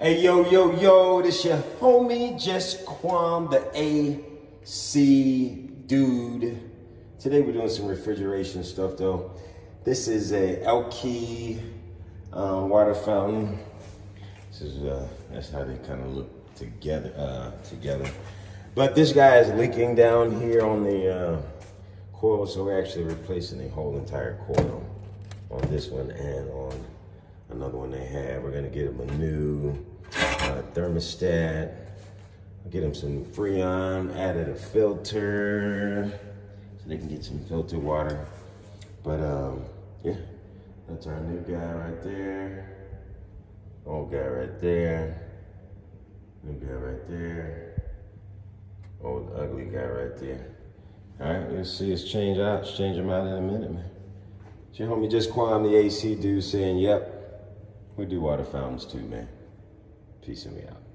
Hey, yo, yo, yo, this your homie, Juskwam, the AC dude. Today we're doing some refrigeration stuff though. This is a Elkay um, water fountain. This is, uh, that's how they kind of look together, uh, together. But this guy is leaking down here on the uh, coil, so we're actually replacing the whole entire coil on this one and on another one they have. We're gonna get him a new uh, thermostat. Get him some Freon, added a filter so they can get some filtered water. But um, yeah, that's our new guy right there. Old guy right there. New guy right there. Old ugly guy right there. All right, let's see us change out, change them out in a minute, man. Your homie Juskwam, the AC dude, saying, yep, we do water fountains too, man. Peace and me out.